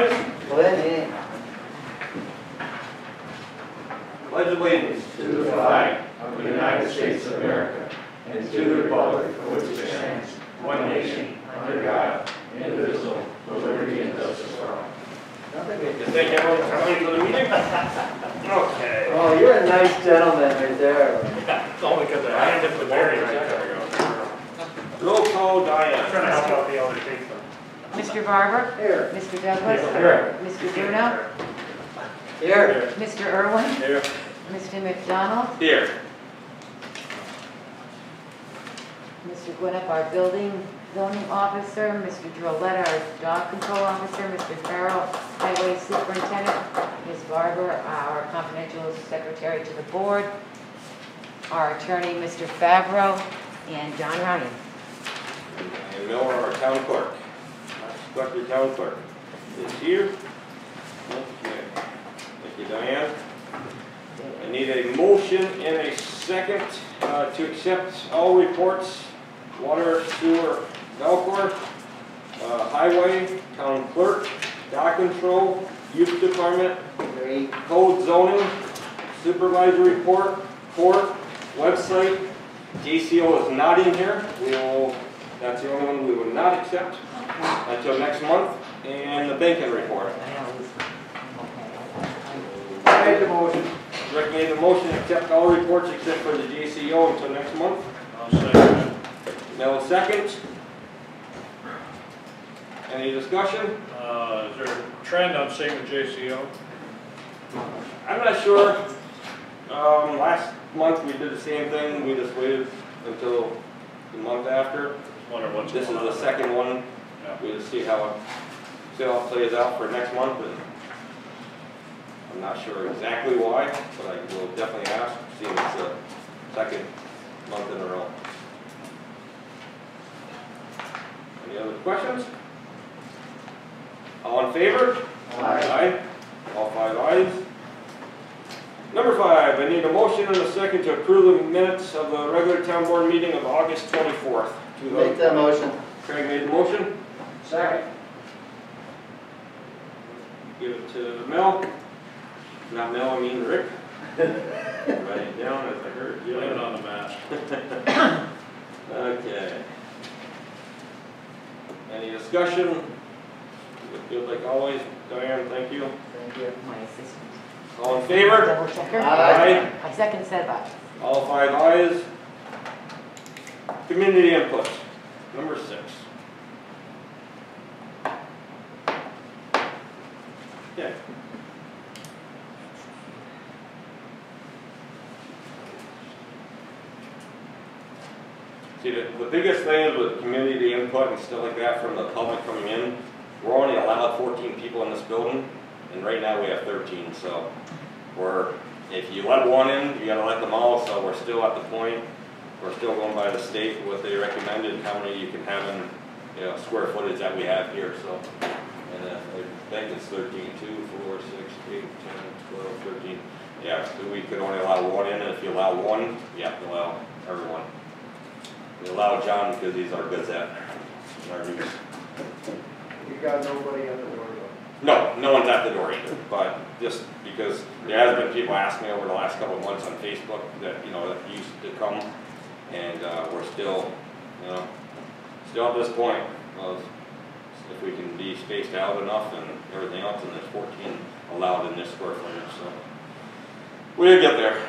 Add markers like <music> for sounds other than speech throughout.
rise. Lenny. Pledge allegiance to the flag of the United States of America and to the republic for which it stands, one nation, under God, indivisible, with liberty and justice for all. Thank everyone for coming to the meeting. Okay. Oh, you're a nice gentleman right there. It's only because I ended up with Barry right there. Roll call, Diane. Trying to help out the elder statesman. Mr. Barber? Here. Mr. Douglas? Here. Mr. Bruno? Here. Mr. Irwin? Here. Mr. McDonald? Here. Mr. Gwinnett, our building zoning officer, Mr. Droletta, our dog control officer, Mr. Farrell, highway superintendent, Ms. Barber, our confidential secretary to the board, our attorney, Mr. Favreau, and John Ryan. And Miller, our town clerk. Dr. Town Clerk is here. Okay. Thank you, Diane. I need a motion and a second uh, to accept all reports, water, sewer, Valcour, uh, highway, town clerk, dock control, youth department, code zoning, supervisory report, court, website. JCO is not in here. We will, that's the only one we will not accept until next month. And the banking report. I made the motion. Recommend the motion to accept all reports except for the JCO until next month. I'll second Now, second. Any discussion? Uh, is there a trend on same with JCO? I'm not sure. Um, last month we did the same thing. We just waited until the month after. Just wondering what's This is on. the second one. We'll see how it, see how it plays out for next month and I'm not sure exactly why, but I will definitely ask, seeing it's the second month in a row. Any other questions? All in favor? Aye. All five ayes. Number five, I need a motion and a second to approve the minutes of the regular town board meeting of August twenty-fourth. Make that motion. Craig made the motion. Second. Give it to Mel. Not Mel, I mean Rick. Write it down as I heard. Blame it on the mask. Okay. Any discussion? Good like always. Diane, thank you. Thank you. My assistant. All in favor? Double checker? Aye. I second said that. All five ayes. Community input, number six. See, the, the biggest thing is with community input and stuff like that from the public coming in, we're only allowed fourteen people in this building, and right now we have thirteen, so we're, if you let one in, you gotta let them all, so we're still at the point, we're still going by the state, what they recommended, how many you can have in, you know, square footage that we have here, so. And, uh, think it's thirteen, two, four, six, eight, ten, twelve, thirteen. Yeah, so we could only allow one in, and if you allow one, you have to allow everyone. We allow John because he's our gazette, our news. You got nobody on the door No, no one's at the door either, but just because there has been people ask me over the last couple of months on Facebook that, you know, that used to come, and, uh, we're still, you know, still at this point of if we can be spaced out enough and everything else, and there's fourteen allowed in this square footage, so. We'll get there.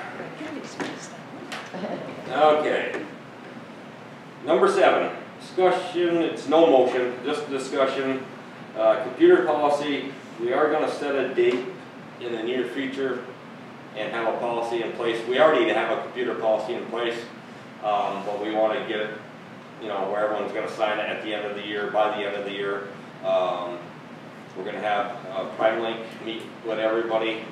Okay. Number seven, discussion, it's no motion, just discussion. Uh, computer policy, we are gonna set a date in the near future and have a policy in place. We already have a computer policy in place, um, but we wanna get it, you know, where everyone's gonna sign it at the end of the year, by the end of the year. Um, we're gonna have, uh, Prime Link meet with everybody.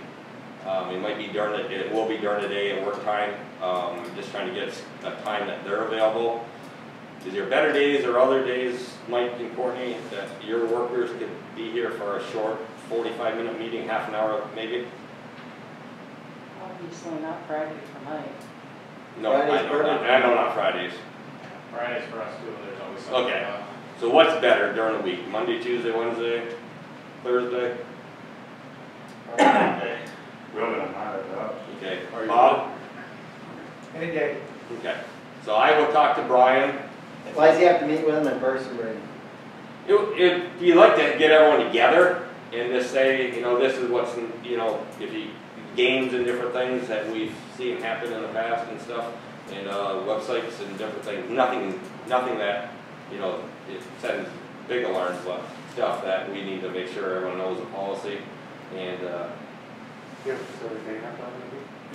Um, it might be during the, it will be during the day at work time. Um, I'm just trying to get a time that they're available. Is there better days or other days, Mike and Courtney, that your workers could be here for a short forty-five minute meeting, half an hour maybe? Obviously not Friday for mine. No, I Friday's know, better. not- I know not Fridays. Fridays for us too, there's always something. Okay. going. So what's better during the week, Monday, Tuesday, Wednesday? Thursday? Really, I'm not at. Okay. Are you Bob? Any day. Okay. So I will talk to Brian. Why does he have to meet with him in person, Brady? It, it, you like to get everyone together and just say, you know, this is what's, in- you know, if you, games and different things that we've seen happen in the past and stuff, and, uh, websites and different things, nothing, nothing that, you know, it sends big alarms, but stuff that we need to make sure everyone knows the policy, and, uh, You're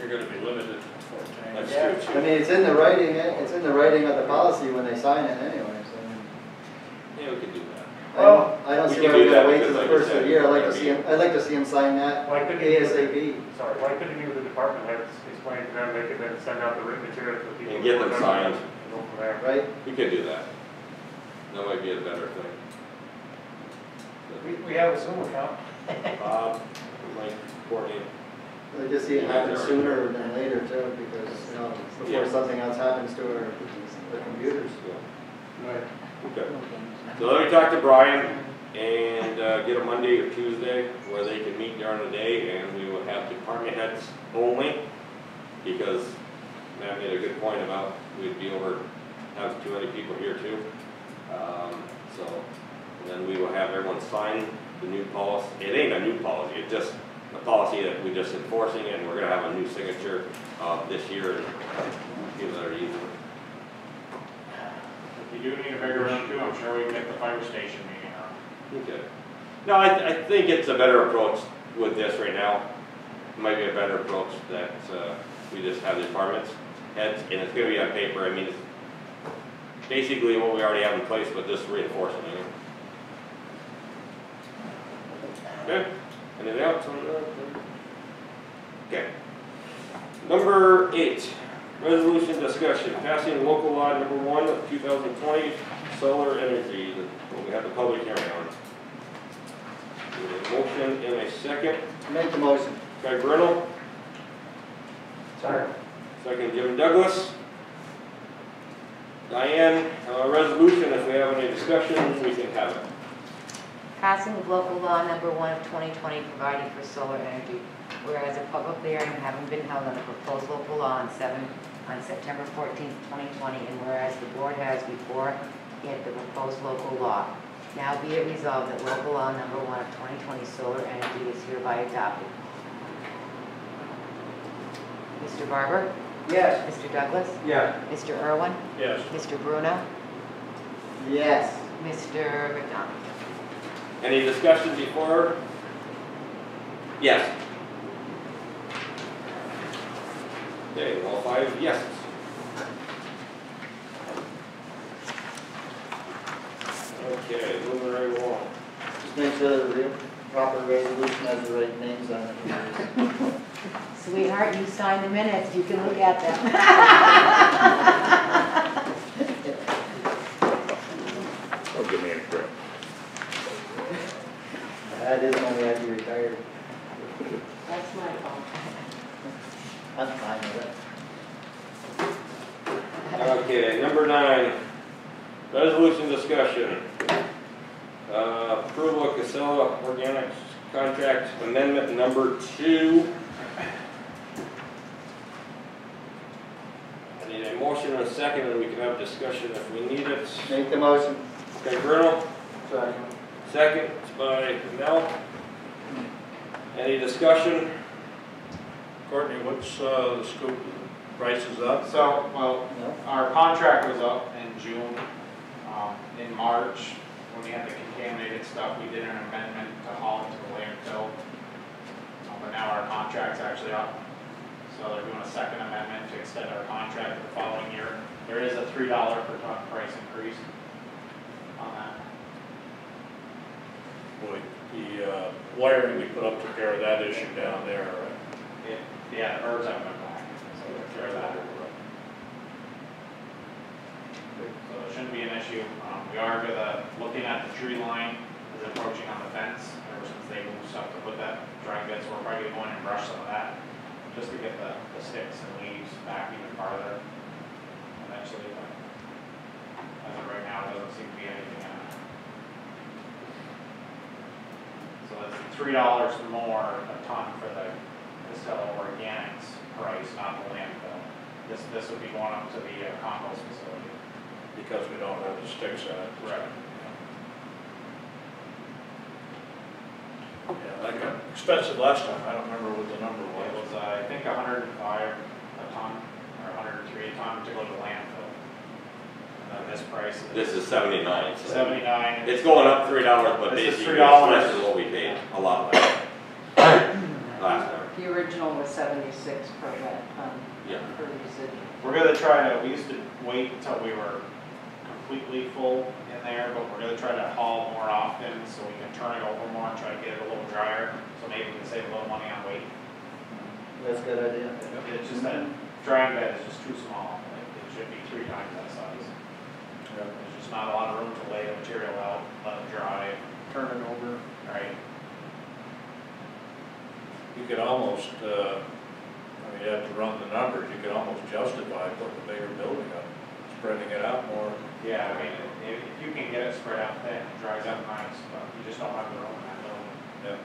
gonna be limited to fourteen. that's Yeah, true I too. mean, it's in the writing, eh, it's in the writing of the policy when they sign it anyways. Yeah, we could do that. I don't, I don't We see can why we do gotta that wait till because the like you first of said, the year, I'd like to see him, I'd like to see him sign that Why couldn't you, ASAP. sorry, why couldn't you with the department heads, explain to them, they could then send out the written material to the people. And get them signed. and Go from there. right? We could do that. That might be a better thing. We, we have a Zoom account. Bob, Mike, Courtney, I'd like to see it happen sooner than later too, because, you know, before Yeah. something else happens to our, our computers. Right. Okay. So let me talk to Brian and uh, get a Monday or Tuesday where they can meet during the day and we will have department heads only. Because Matt made a good point about we'd be over, have too many people here too. Um, So, and then we will have everyone sign the new policy. It ain't a new policy, it's just a policy that we're just enforcing it and we're gonna have a new signature uh, this year and people that are using it. If you do need a bigger room too, I'm sure we can get the fire station meeting on. Okay. No, I, I think it's a better approach with this right now. It Might be a better approach that, uh, we just have the departments heads, and it's gonna be on paper, I mean, it's basically what we already have in place, but just reinforcing it. Okay, anything else on that? Okay. Number eight, resolution discussion, passing local law number one of two thousand twenty, solar energy, that we have the public hearing on. We have a Motion in a second, Make the motion. Craig Bruno, Sorry. second Jim Douglas. Diane, uh, resolution, if we have any discussion, we can have it. Passing of local law number one of 2020 providing for solar energy. Whereas a public hearing having been held on the proposed local law on 7, on September 14, 2020, and whereas the board has before it the proposed local law. Now be it resolved that local law number one of 2020 solar energy is hereby adopted. Mr. Barber? Yes. Mr. Douglas? Yeah. Mr. Irwin? Yes. Mr. Bruno? Yes. Mr. McDonald? Any discussion before? Yes. Okay, all five yeses. Okay, moving right along. Just make sure the real proper resolution has the right names on it. <laughs> Sweetheart, you signed the minutes, you can look at them. <laughs> Don't give me any credit. That is only after you retired. That's my fault. I'm fine with it. Okay, number nine, resolution discussion. Uh, approval of Casella Organics contract amendment number two. I need a motion and a second, and we can have discussion if we need it. Make the motion. Okay, Bruno, Second. second by Mel. Any discussion? Courtney, what's, uh, the scoop, price is up? So, well, No? our contract was up in June. Um, in March, when we had the contaminated stuff, we did an amendment to haul it to the landfill. Um, But now our contract's actually up. So they're doing a second amendment to extend our contract to the following year. There is a three dollar per ton price increase on that. Boy, the, uh, wiring we put up took care of that issue down there, right? It, yeah, the birds haven't been back, so take care of that. So it shouldn't be an issue. Um, we are gonna, looking at the tree line, is approaching on the fence, ever since they moved stuff to put that dry bed, so we're probably gonna go in and brush some of that, just to get the, the sticks and leaves back even farther eventually, but as of right now, it doesn't seem to be anything, uh. So three dollars more a ton for the Casella Organics price, not the landfill. This, this would be going up to the uh, compost facility. Because we don't have the sticks in it. Right. Yeah, that got expensive last time, I don't remember what the number It was. was, uh, I think hundred and five a ton, or hundred and three a ton to go to landfill. And then this price is This is is seventy-nine, so. sevenventy-nine. It's going up three dollars, but This is basically, $3. it's less what we paid, a lot less. <coughs> Last time, The original was seventy-six per wet ton yeah. per usage. We're gonna try to, we used to wait until we were completely full in there, but we're gonna try to haul more often, so we can turn it over more and try to get it a little drier, so maybe we can save a little money on weight. That's a good idea. It's just that drying bed is just too small, it it should be three times that size. There's just not a lot of room to lay the material out, let it dry, Turn it over. right? You could almost, uh, I mean, you have to run the numbers, you could almost justify putting a bigger building up, spreading it out more. Yeah, I mean, if, if you can get it spread out thin, it dries out nice, but you just don't have the room in that building. Yeah.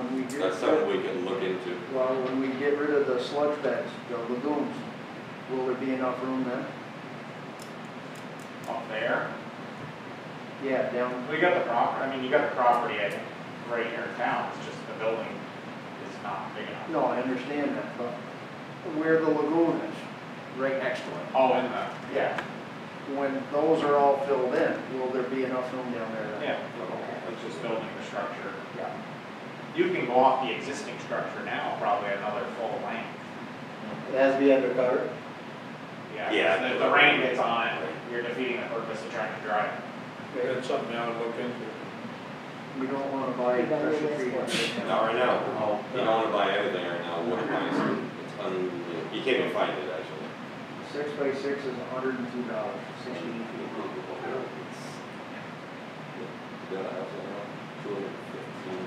When we get, That's something we can look into. well, when we get rid of the sludge beds, the lagoons, will there be enough room then? Up there, Yeah, down, we got the property, I mean, you got the property, I think, right here in town, it's just the building is not big enough. no, I understand that, but where the lagoon is, right next to it. Oh, in the, yeah, When those are all filled in, will there be enough room down there? then? yeah, it's just building the structure. Yeah. You can go off the existing structure now, probably another full length. It has to be undercover. Yeah, Yeah. 'cause if the rain gets on it, you're defeating the purpose of trying to dry it. Okay. That's something I would look into. We don't wanna buy You better pressure list treated. it. Not right now, you don't wanna buy anything right now, wood appliance, it's you can't even find it actually. Six by six is a hundred and two dollars, sixteen feet. You got a two hundred fifteen.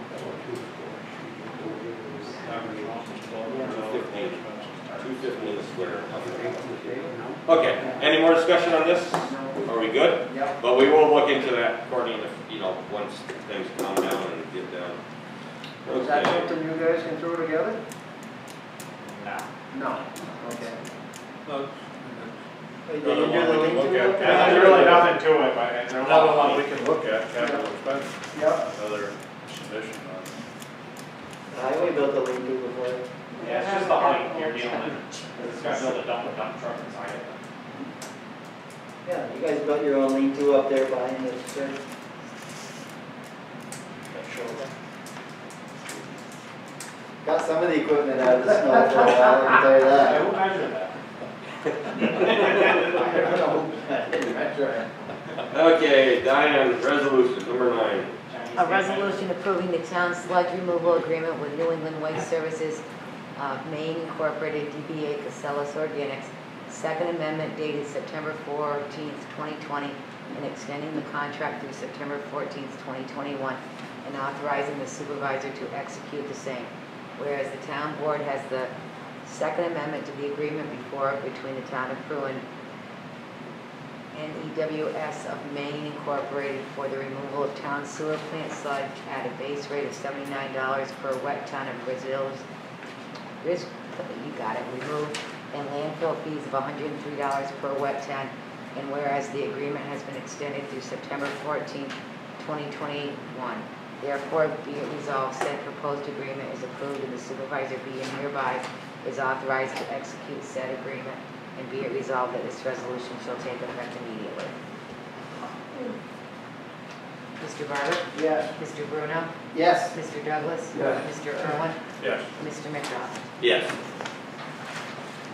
Two fifteen Average house is twelve Yeah. hundred Fifteen. dollars. two fifty in the square. Okay, any more discussion on this? Are we good? Yep, But we will look into that according if, you know, once things calm down and get down. is that Okay. something you guys can throw together? No. No, okay. No, Hey, Another you do one the we can look to at. it? Yeah, there's really nothing to it, but it's a lot Another of one we can look at, capital expense, Yep. another submission on. The highway built the link to it before. Yeah, it's just the height you're dealing with. It's got to build a dump, a dump truck inside it. Yeah, you guys built your own lean to up there behind the church. Got some of the equipment out of the snow for a while, I can tell you I that. will measure that. I don't know. I didn't measure it. Okay, Diane, resolution number nine. A resolution approving the town sludge removal agreement with New England Waste Services, uh, Maine Incorporated, DBA Casellas Organics, Second Amendment dated September fourteenth, twenty twenty, and extending the contract through September fourteenth, twenty twenty-one, and authorizing the supervisor to execute the same. Whereas the town board has the Second Amendment to the agreement before between the town of Bruin and EWS of Maine Incorporated for the removal of town sewer plant sludge at a base rate of seventy-nine dollars per wet ton of Brazil's, Riz, you got it, removed, and landfill fees of hundred and three dollars per wet ton. And whereas the agreement has been extended through September fourteenth, twenty twenty-one. Therefore, be it resolved, said proposed agreement is approved and the supervisor be and hereby is authorized to execute said agreement. And be it resolved that this resolution shall take effect immediately. Mr. Barber? Yes. Mr. Bruno? Yes, Mr. Douglas? Yes. Mr. Irwin? Yes, Mr. McDonald? Yes.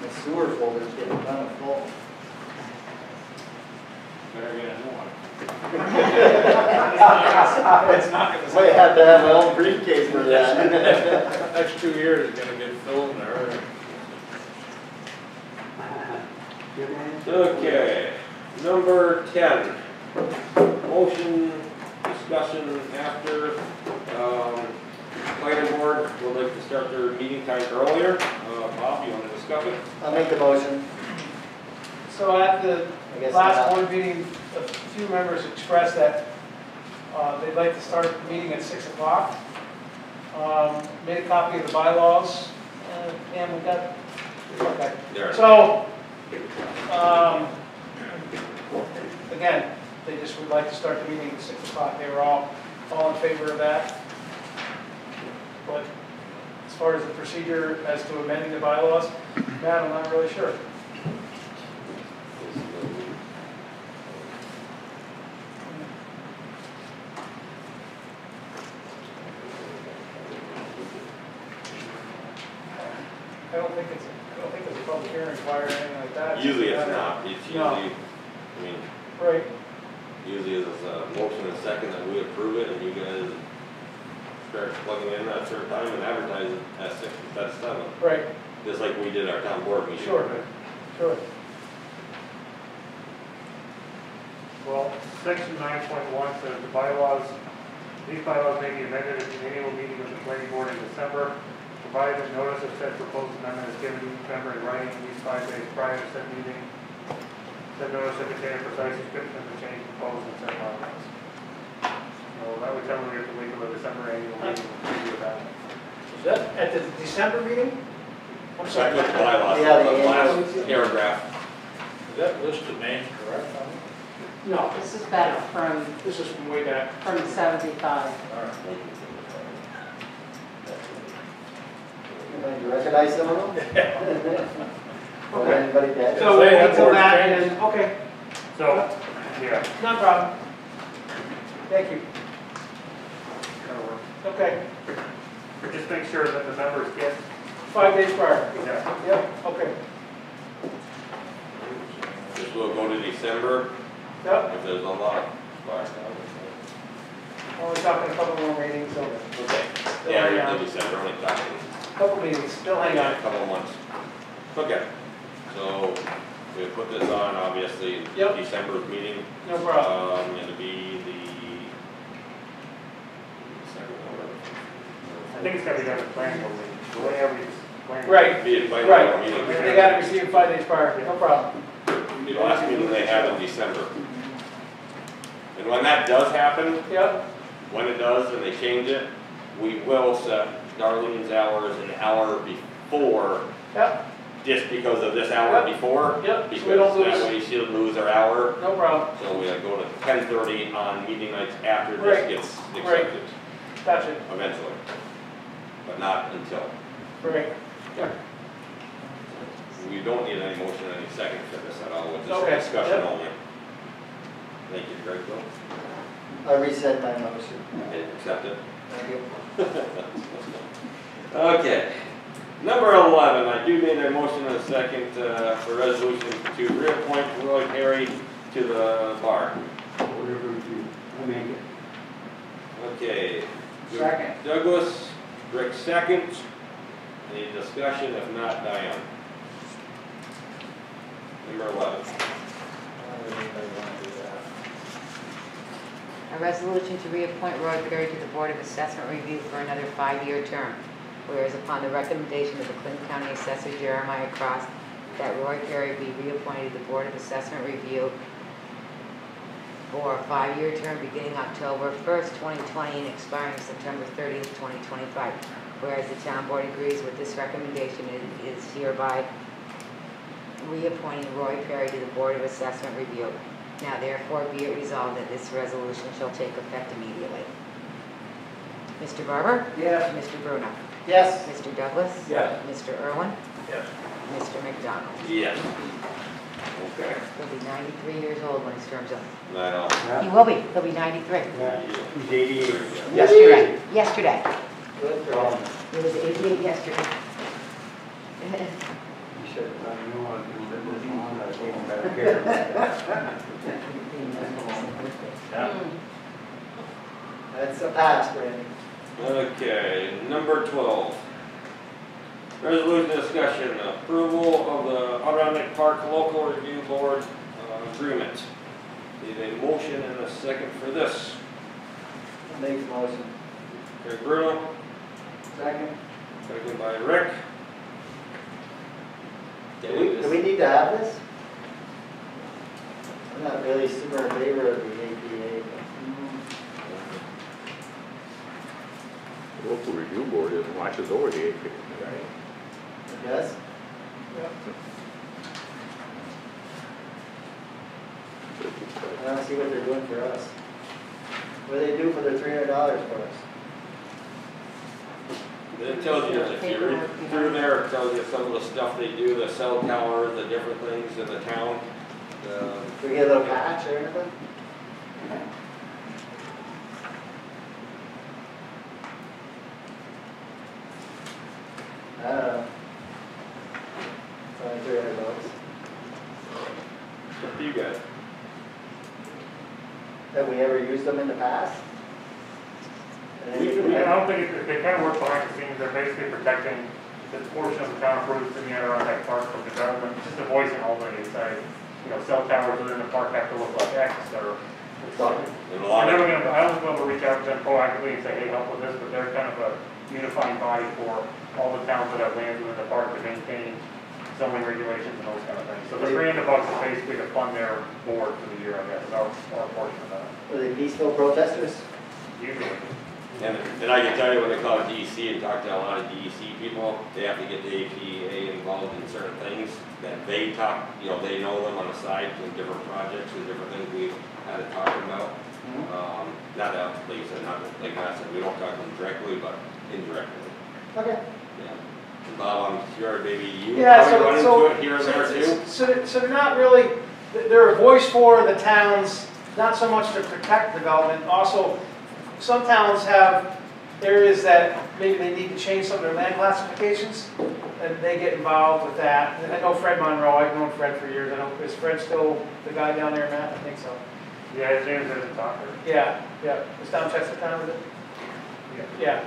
the sewer folder's getting kind of full. Better get a new one. <laughs> It's not gonna. Might have to have my own briefcase for that. next two years is gonna get filled there. Okay, number ten, motion discussion after, um, planning board would like to start their meeting time earlier. Uh, Bob, you wanna discuss it? I'll make the motion. So at the I guess last not. board meeting a few members expressed that uh, they'd like to start the meeting at 6 o'clock. Um, Made a copy of the bylaws, and and we got, okay. There. So, um, again, they just would like to start the meeting at 6 o'clock. They were all, all in favor of that. But as far as the procedure as to amending the bylaws, Matt, I'm not really sure. I don't think it's, I don't think it's a public hearing required or anything like that. just a Usually it's matter- not, usually, No. I mean, Right, usually it's a motion and second that we approve it and you guys start plugging in at a certain time and advertise it at six instead of seven. right, Just like we did our town board meeting. Sure. sure. Well, section nine point one says the bylaws, these bylaws may be amended at the annual meeting of the planning board in December, provided that notice of said proposed amendment is given to each member in writing at least five days prior to said meeting. Said notice should contain a precise description of the change proposed in said bylaws. So that would tell me we have to wait till the December annual meeting to do that. Is that at the December meeting? I'm sorry. With the bylaws, Yeah, the the last paragraph. Is that list of names correct on it? No, This is back from, this is from way back. from 75. All right. You recognize some of them? <laughs> Or Okay. anybody dead? So we'll wait till that and, then- okay, So, yeah, no problem. Thank you. Okay, But Just make sure that the members get, five days prior. yeah, Yep, okay. This will go to December, Yep, if there's a lot. only talking a couple more meetings, so, Okay. Still Yeah, hang on. in December, only talking, couple meetings, still hang yeah, on. a couple of months. Okay, so we put this on, obviously, Yep. December's meeting. No problem. Um, it'll be the second I think it's gotta be done at planning board meeting, the way every planning. Right, Be a planning Right. meeting. they gotta receive five days prior, no problem. The last meeting they have in December. And when that does happen, Yep, when it does and they change it, we will set Darlene's hours an hour before, yep, just because of this hour Yep. before. Yep, so we Because don't that lose. way she'll lose her hour, no problem. so we go to ten thirty on meeting nights after this Right. gets Right. accepted, Gotcha, eventually. But not until. great. We don't need any motion, any second for this at all, it's just Okay. a discussion Yep. only. Thank you, Greg, Bill. I rescind my motion. Okay, accept it. Thank you. <laughs> Okay, number eleven, I do need a motion and a second, uh, for resolution to reappoint Roy Perry to the bar. I make it. Okay. Second. Douglas, Rick second. Any discussion? If not, Diane. Number eleven. A resolution to reappoint Roy Perry to the Board of Assessment Review for another five-year term. Whereas upon the recommendation of the Clinton County Assessor Jeremiah Cross, that Roy Perry be reappointed to the Board of Assessment Review for a five-year term beginning October 1st, 2020 and expiring September 30th, 2025. Whereas the town board agrees with this recommendation and is hereby reappointing Roy Perry to the Board of Assessment Review. Now therefore be it resolved that this resolution shall take effect immediately. Mr. Barber? Yes. Mr. Bruno? Yes. Mr. Douglas? Yes. Mr. Irwin? Yes. Mr. McDonald? Yes. Okay, He'll be 93 years old when his term's up. I know. He will be, he'll be 93. He's eighty-eight. Yesterday, yesterday. Good for him. He was 88 yesterday. <laughs> Hmm. That's a pass, Randy. Okay, number twelve. Resolution discussion, approval of the Adirondack Park Local Review Board uh, agreement. Need a motion and a second for this. Make the motion. Craig Bruno, Second. second by Rick. Do we, do we need to have this? I'm not really super in favor of the APA, Local review board is watches over the APA. but I guess. I don't see what they're doing for us. What do they do for their three hundred dollars for us? It tells you, if you read through there, it tells you some of the stuff they do, the cell tower, the different things in the town. Uh, Do we get a little patch or anything? I don't know. It's only three hundred bucks. What do you guys? Have we ever used them in the past? And We- then- I don't think, it- they kind of work behind the scenes, they're basically protecting the portion of the town of Bruce in the Adirondack Park from development, just avoiding Albany, say, you know, cell towers within the park have to look like X, or. And a I'm lot never gonna, I don't know to reach out to them proactively and say, hey, help with this, but they're kind of a unifying body for all the towns that have lands within the park to maintain zoning regulations and those kind of things. So the three hundred bucks is basically to fund their board for the year, I guess, our, our portion of that, Were they peaceful protesters? usually. and, and I can tell you when they call DEC and talk to a lot of DEC people, they have to get the APA involved in certain things that they talk, you know, they know them on the side in different projects and different things we've had to talk about. Um, not that, like you said, not, like I said, we don't talk to them directly, but indirectly, Okay. yeah. And Bob, I'm sure maybe you Yeah, probably so, run so. into it here and there too. So, so they're not really, they're a voice for the towns, not so much to protect development. Also, some towns have areas that maybe they need to change some of their land classifications, and they get involved with that. And I know Fred Monroe, I've known Fred for years, I know, is Fred still the guy down there, Matt? I think so. Yeah, his name is a doctor. Yeah, yeah, is Tom down Chestertown, is it? Yeah.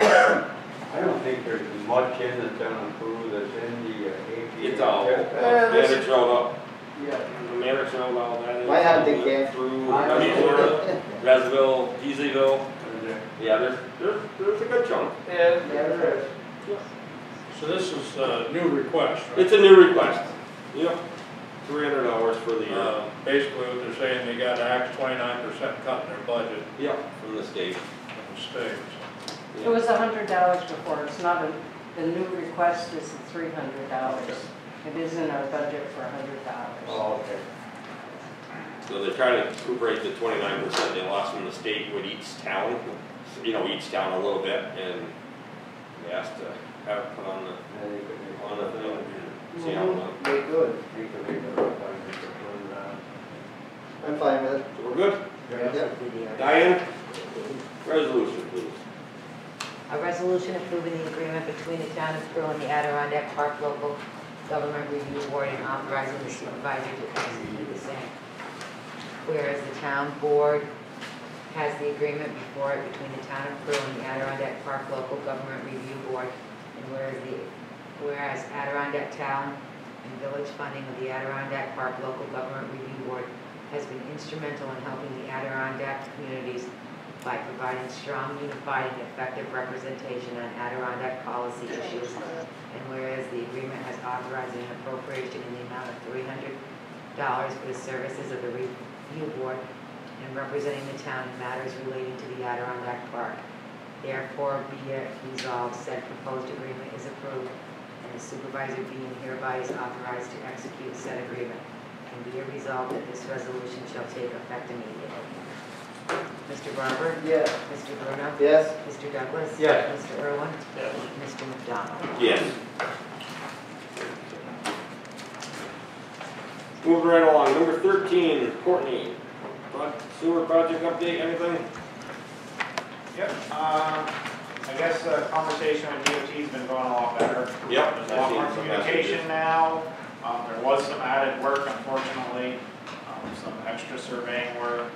I don't think there's much in the town of Peru that's in the uh, APA. It's all, Yeah, that's- Manor up, Yeah. the Manor Trail, all that. is- Why not dig camp? Through, I don't Resville, Resville, Peasleyville, Yeah. yeah, there's, there's, there's a good chunk. Yeah, Yeah, there is. So this is a new request, right? It's a new request, yep, three hundred dollars for the year, Uh, Basically, what they're saying, they got an act twenty-nine percent cut in their budget yep, from the state. from the state. It was a hundred dollars before, it's not a, the new request is three hundred dollars. It is in our budget for a hundred dollars. Oh, okay. So they're trying to recuperate the twenty-nine percent they lost from the state with each town, you know, each town a little bit, and they asked to have it put on the, Yeah, you could on the thing, and see how it went. Very good. You could make a rough idea of that. I'm fine with it. So we're good? Yep. Diane, resolution, please. A resolution approving the agreement between the town of Peru and the Adirondack Park Local Government Review Board and authorizing the supervisor to execute the same. Whereas the town board has the agreement before it between the town of Peru and the Adirondack Park Local Government Review Board, and whereas the, whereas Adirondack Town and Village funding of the Adirondack Park Local Government Review Board has been instrumental in helping the Adirondack communities by providing strong, unified, and effective representation on Adirondack policy issues. And whereas the agreement has authorized an appropriation in the amount of three hundred dollars for the services of the review board and representing the town in matters relating to the Adirondack Park. Therefore, be it resolved, said proposed agreement is approved, and the supervisor being hereby is authorized to execute said agreement. And be it resolved that this resolution shall take effect immediately. Mr. Barber? Yes. Mr. Bruno? Yes. Mr. Douglas? Yes. Mr. Irwin? Yes. Mr. McDonald? Yes. Moving right along, number thirteen, Courtney, Pro- sewer project update, anything? Yep, um, I guess the conversation with DOT's been going a lot better. Yep. There's a lot more communication now. Um, there was some added work unfortunately, um, some extra surveying work.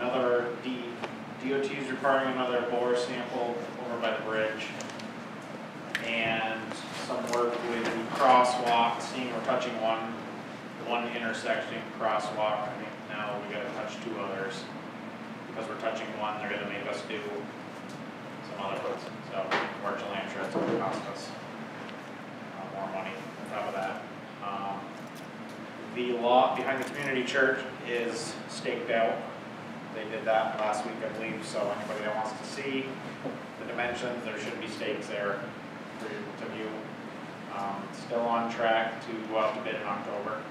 Another D, DOT is requiring another bore sample over by the bridge. And some work with the crosswalk, seeing we're touching one, one intersecting crosswalk. I think now we gotta touch two others. Because we're touching one, they're gonna make us do some other ones. So commercial insurance will cost us uh, more money on top of that. Um, The lot behind the community church is staked out. They did that last week, I believe, so anybody that wants to see the dimensions, there should be stakes there for you to view. Um, Still on track to go out to bid in October.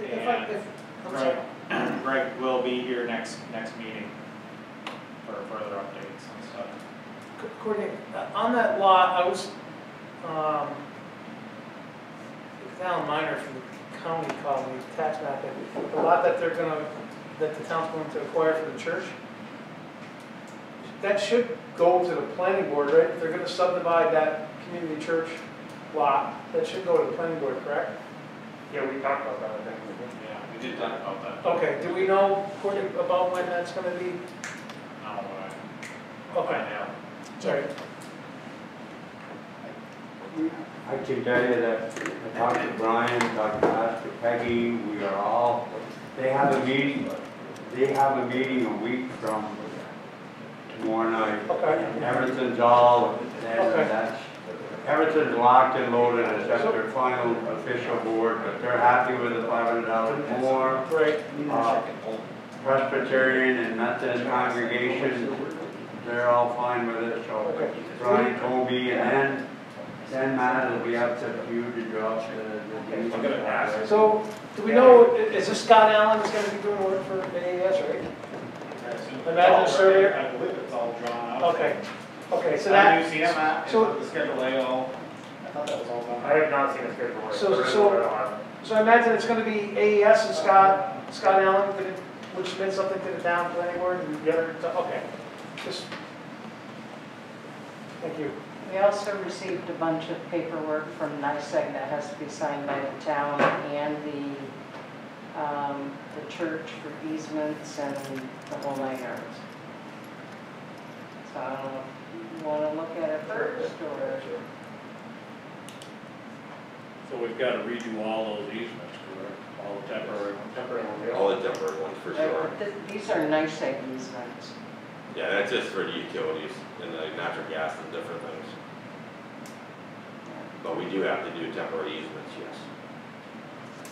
If I, if, I'm. Greg, <clears throat> Greg will be here next, next meeting for further updates and stuff. Courtney, uh, on that lot, I was, um, Alan Minor from the county called me, tax map, it. the lot that they're gonna, that the town's going to acquire for the church. That should go to the planning board, right? If they're gonna subdivide that community church lot, that should go to the planning board, correct? Yeah, we talked about that, I think. Yeah, we did talk about that. Okay, do we know, Courtney, about when that's gonna be? Now, uh, Okay, find out. sorry. I can tell you that I talked to Brian, talked to Pastor Peggy, we are all, they have a meeting, they have a meeting a week from tomorrow night. Okay. Everything's all, Okay. that's, everything's locked and loaded, except their final official board, but they're happy with the five hundred dollars more. Right. Uh, Presbyterian and Methodist congregation, they're all fine with it, so Brian told me, and then, then Matt, it'll be up to you to drop the, the. I'm gonna ask. So, do we know, i- is this Scott Allen that's gonna be doing work for AES, right? Imagine a surveyor? I believe it's all drawn out. Okay, okay, so Have that, you seen it, Matt? Is so- it the schedule A all? I thought that was all done. I have not seen a schedule. work, So- so- it. so I imagine it's gonna be AES and Scott, Scott Allen, did it- would submit something to the town planning board and the other, okay. Just, thank you. We also received a bunch of paperwork from NYSEG that has to be signed by the town and the, um, the church for easements and the whole nine yards. So I don't know if you wanna look at it first or. So we've got to redo all those easements, correct? All the temporary ones? Temporary one, yeah. All the temporary ones for sure. Uh, th- These are NYSEG easements. Yeah, that's just for the utilities and the natural gas and different things. But we do have to do temporary easements, yes.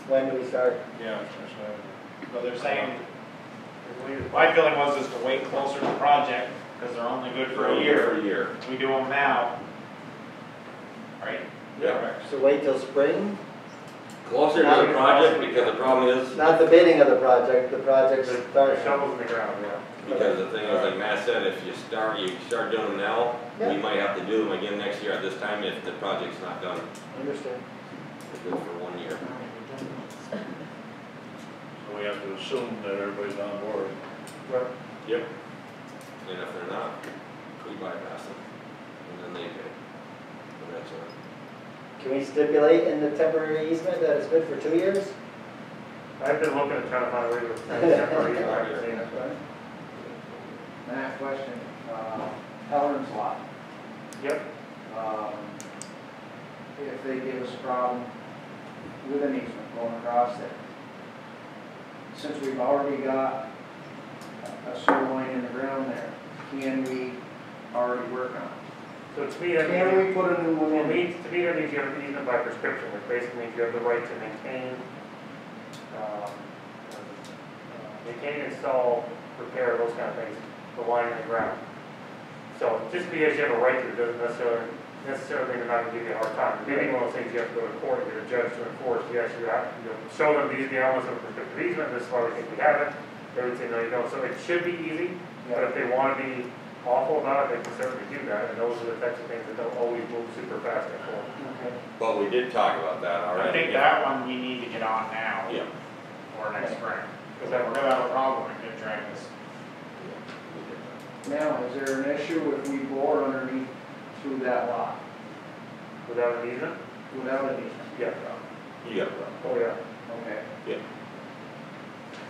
When do we start? Yeah, that's right. They're saying, my feeling was is to wait closer to the project, because they're only good for a year. For a year. We do them now. Right? Yeah. So wait till spring? Closer to the project, because the problem is, Not the bidding of the project, the project The the starts. shovels in the ground, yeah. Because the thing is, like Matt said, if you start, you start doing them now, we Yeah. might have to do them again next year at this time if the project's not done. Understand. It's good for one year. So we have to assume that everybody's on board. Right. Yep. And if they're not, we bypass them, and then they pay. And that's it. Can we stipulate in the temporary easement that it's good for two years? I've been looking at trying to find a way to extend the temporary <laughs> easement, I haven't seen it. Matt, question, uh, Helen's lot, Yep, um, if they give us a problem with an easement going across it, since we've already got a- a sewer line in the ground there, can we already work on it? so to me, that Can we put a new one well, in? means, to me, that means you have an easement by prescription, which basically means you have the right to maintain, um, uh, maintain, install, repair, those kind of things, the line in the ground. So just because you have a right to, it doesn't necessarily, necessarily mean they're not gonna give you a hard time. Maybe one of those things you have to go to court, and get a judge to enforce, Yes, you actually have, you know, show them these are the elements of a prescriptive easement, this is why we think we have it. They would say, no, you don't, so it should be easy, but if they wanna be awful about it, they can certainly do that, and those are the types of things that don't always move super fast and forth. Okay. But we did talk about that I already. think that one we need to get on now. Yeah. Or next spring, because then we're gonna have a problem if it drags. Now, is there an issue if we bore underneath through that lot Without an easement? without an easement? Yeah. You got it. Oh, yeah. Okay.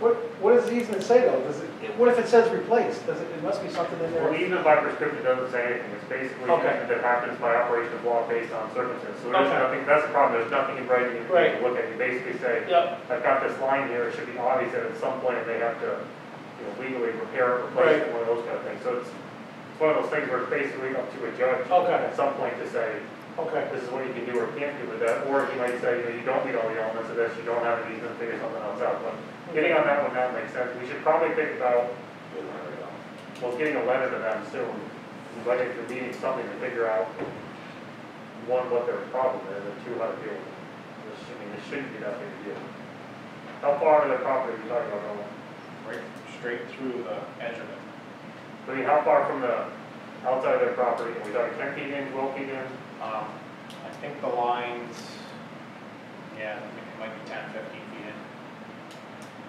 What, what does the easement say though? Does it, what if it says replaced? Does it, it must be something in Well, there. easement by prescription doesn't say anything, it's basically Okay. something that happens by operation of law based on circumstances. So there's Okay. nothing, that's the problem, there's nothing in writing you Right. can look at, you basically say, Yep, I've got this line here, it should be obvious that at some point they have to, you know, legally repair it, replace it, one of those kind of things. So it's, it's one of those things where it's basically up to a judge okay, at some point to say, Okay. this is what you can do or can't do with that, or he might say, you know, you don't need all the elements of this, you don't have an easement, figure something else out, but getting on that one, that makes sense, we should probably think about, well, getting a letter to them soon, inviting to meeting something to figure out, one, what their problem is, and two, how to deal with it. This, I mean, this shouldn't be that big a deal. How far of their property are you talking about, Nolan? Right straight through the edge of it. I mean, how far from the outside of their property, are we talking ten feet in, twelve feet in? Um, I think the lines, yeah, I think it might be 10, 15 feet in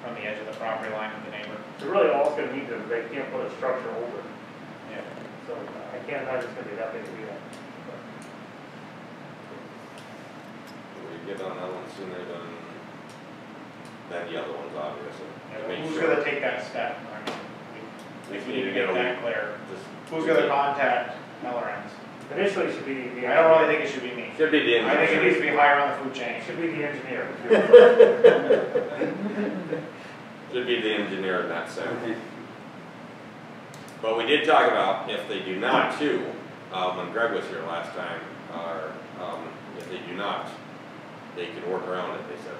from the edge of the property line of the neighbor. So really, all it's gonna need to, they can't put a structure over it, Yeah. so I can't imagine it's gonna be that big of a deal. We get on that one sooner than, than the other ones, obviously. Yeah, To make Who's sure- gonna take that step? I mean, we- If we we need to get a that clear. Just- Who's gonna contact Melrens? Initially, it should be the. I don't really think it should be me. Should be the I think it engineer. needs to be higher on the food chain. It should be the engineer. <laughs> Should be the engineer in that sense. But we did talk about if they do not too, uh, when Greg was here last time, or, um, if they do not, they can work around it, they said.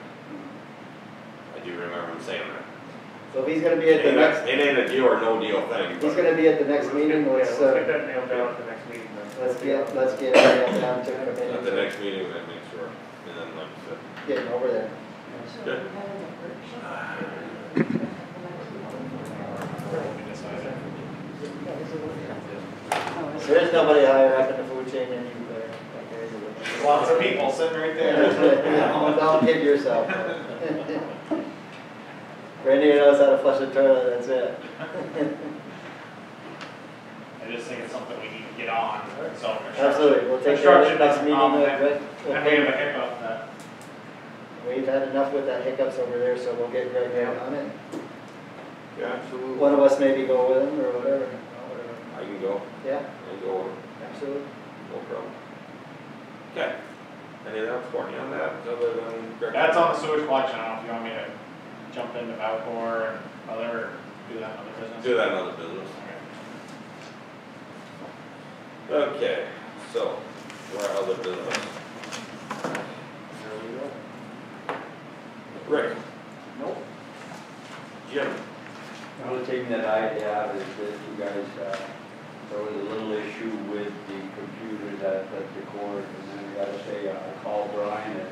I do remember him saying that. So if he's gonna be at It the ain't next, a- it ain't a deal or no deal thing. he's but- gonna be at the next meeting, let's, yeah, Let's get uh, that nailed down at the next meeting then. let's get, let's get nailed down to come in. At the next meeting, then make sure, and then like I said, Getting over there. Good. We decided. Oh, is There it? is nobody higher up in the food chain than you, Claire. Like, there is a- Lots of people sitting right there. <laughs> Don't kid yourself. <laughs> Randy knows how to flush a toilet, that's it. <laughs> I just think it's something we need to get on, so. Absolutely, we'll take care of it Construction next doesn't meeting. problem, with and Greg. We'll and we have a take- hiccup that, We've had enough with that hiccups over there, so we'll get Greg down on it. yeah, absolutely. One of us maybe go with him or whatever. whatever. I can go, Yeah, I can go, absolutely. no problem. Okay. Anything else for you on that, other than Greg? that's on the sewage collection, I don't know if you want me to jump into Valcour and other, do that in other business. Do that in other business. Okay, so, where other business? There we go. Rick? Nope. Jim? The only thing that I have is that you guys, uh, there was a little issue with the computers at, at the court, and then I gotta say, I called Brian at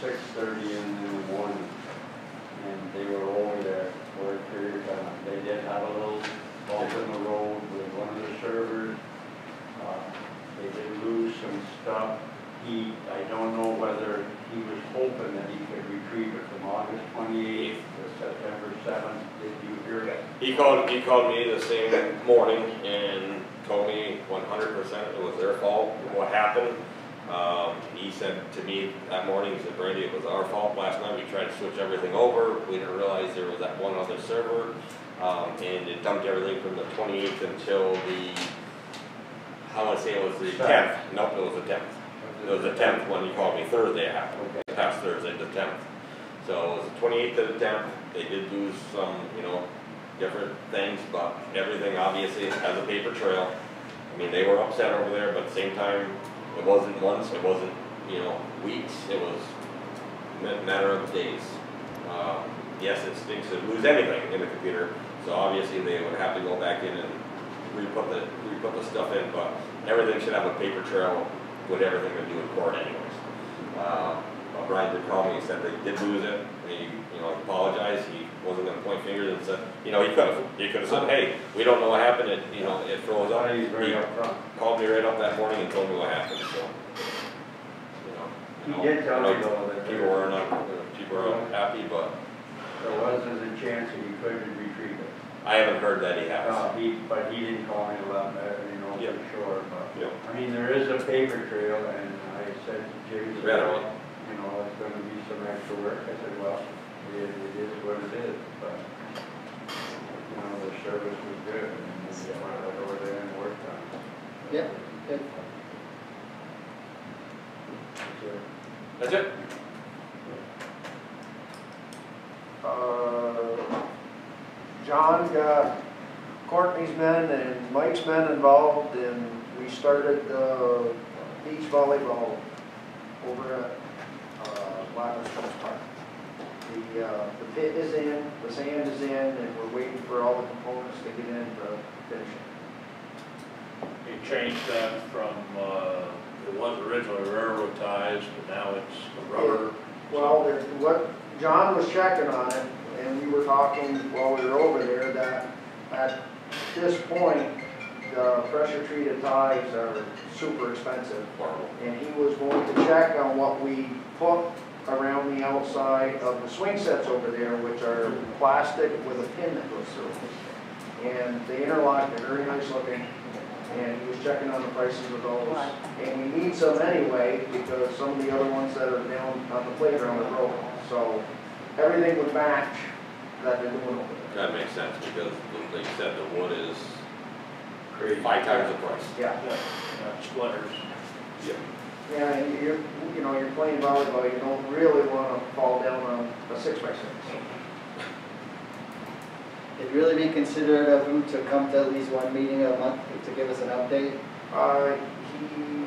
six thirty in the morning, and they were over there for a period of time. They did have a little bump in the road with one of the servers. Uh, They did lose some stuff. He, I don't know whether he was hoping that he could retrieve it from August twenty-eighth to September seventh. Did you hear that? He called, he called me the same morning and told me one hundred percent it was their fault, what happened. Um, he said to me that morning, he said, Brady, it was our fault last night, we tried to switch everything over, we didn't realize there was that one other server. Um, and it dumped everything from the twenty-eighth until the, I wanna say it was the tenth, nope, it was the tenth. It was the tenth when he called me Thursday after, Okay. past Thursday, the tenth. So it was the twenty-eighth to the tenth, they did lose some, you know, different things, but everything obviously has a paper trail. I mean, they were upset over there, but at the same time, it wasn't months, it wasn't, you know, weeks, it was a matter of days. Uh, Yes, it stinks to lose anything in the computer, so obviously they would have to go back in and re-put the, re-put the stuff in, but everything should have a paper trail with everything to do in court anyways. Uh, Brian did call me, he said they did lose it, he, you know, apologized, he wasn't gonna point fingers and said, you know, he could've, he could've said, hey, we don't know what happened, it, you know, it froze up. He's very He upfront. Called me right up that morning and told me what happened, so. you know, He did tell me though that. People were not, people were unhappy, but There was a chance that he could retrieve it. I haven't heard that he has. Uh, he, but he didn't call me let me, you know, Yep. for sure, but. Yep. I mean, there is a paper trail, and I said to James, you Better. Know, gonna be some extra work. I said, well, it, it is what it is, but, you know, the service was good, and we just went right over there and worked on it. Yep, good. So, That's it? Uh, John got Courtney's men and Mike's men involved and we started, uh, beach volleyball over at, Park. The, uh, the pit is in, the sand is in, and we're waiting for all the components to get in to finish it. You changed that from, uh, it was originally railroad ties, but now it's a rubber. Well, there, what, John was checking on it, and we were talking while we were over there, that at this point, the pressure treated ties are super expensive. And he was going to check on what we put around the outside of the swing sets over there, which are plastic with a pin that goes through. And they interlock, they're very nice looking, and he was checking on the prices of those. And we need some anyway, because some of the other ones that are down on the playground are broken. So everything would match that they're doing over there. That makes sense, because like you said, the wood is five times the price. Yeah, Yeah, Splinters. Yeah, and you're, you know, you're playing volleyball, you don't really wanna fall down on a six by six. It'd really be considerate of him to come to at least one meeting a month to give us an update. Uh, he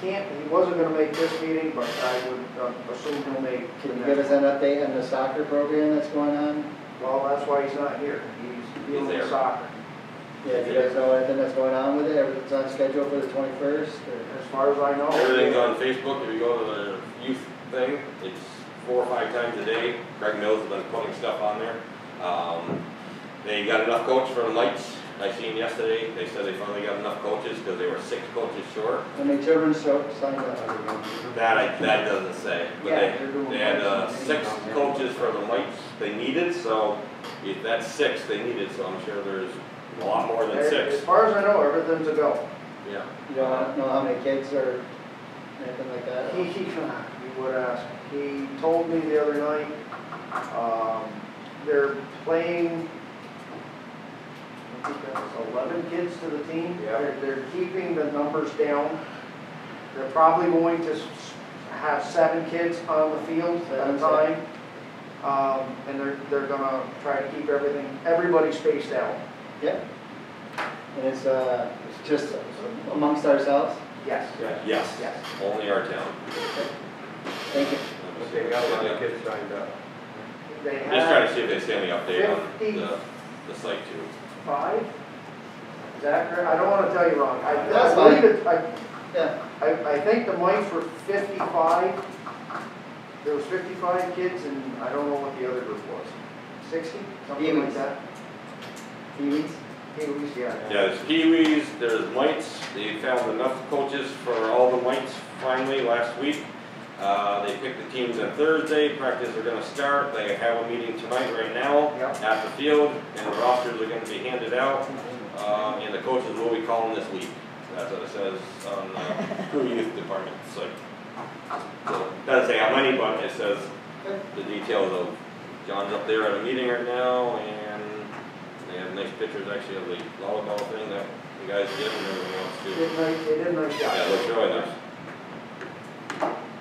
can't, he wasn't gonna make this meeting, but I would uh, assume he'll make. Can you give us an update on the soccer program that's going on? Well, that's why he's not here. He's dealing there. soccer. Yeah, do you guys know anything that's going on with it? Everything's on schedule for the twenty-first? As far as I know. Everything's on Facebook, if you go to the youth thing, it's four or five times a day. Craig Mills has been putting stuff on there. Um, they got enough coach for the lights, I seen yesterday, they said they finally got enough coaches, because they were six coaches short. How many children so- signed up? That, I, that doesn't say, but Yeah, they, they're doing they had, uh, lights. six coaches for the lights they needed, so if that's six they needed, so I'm sure there's a lot more than six. As far as I know, everything's a go. Yeah. You don't know how many kids or anything like that? He, he, you would ask, he told me the other night, um, they're playing, I think that was eleven kids to the team. Yeah. They're, they're keeping the numbers down. They're probably going to have seven kids on the field at a time. Um, and they're, they're gonna try to keep everything, everybody spaced out. Yeah. And it's, uh, it's just amongst ourselves? Yes, Yes, yes. only our town. Thank you. But they got a lot of kids signed up. They Just trying to see if they see any update on the, the site too. five? Is that correct? I don't wanna tell you wrong. I, I That's believe fine. it, I, Yeah, I, I think the mics were fifty-five. There was fifty-five kids and I don't know what the other group was. Sixty, something like Peewees. that? Pee-wees? Peewees, yeah. Yeah, there's Pee-wees, there's mites, they found enough coaches for all the mites finally last week. Uh, they picked the teams on Thursday, practice are gonna start, they have a meeting tonight right now Yep. at the field, and the rosters are gonna be handed out. Uh, and the coaches will be calling this week, that's what it says on the <laughs> Peru youth department site. So, it doesn't say how many, but it says the details of, John's up there at a meeting right now, and they have nice pictures actually of the volleyball thing that the guys did and everything else They too. did nice, they did a nice Yeah, it looks really nice.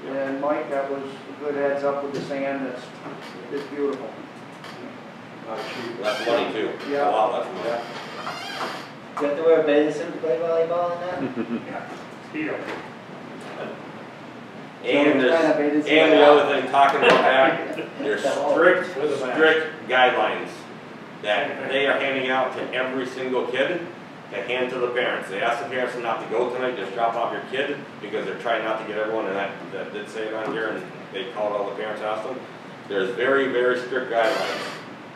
And Mike, that was a good heads up with the sand, that's, it's beautiful. Not cheap. Less money too, a Yeah. lot less money. You have to wear a bathing suit to play volleyball <laughs> and that? Speedo. And So, kind of there's, and the other thing, talking about that, <laughs> there's strict, With a mask. strict guidelines that they are handing out to every single kid to hand to the parents. They ask the parents not to go tonight, just drop off your kid, because they're trying not to get everyone, and that, that did say it on here, and they called all the parents, asked them. There's very, very strict guidelines.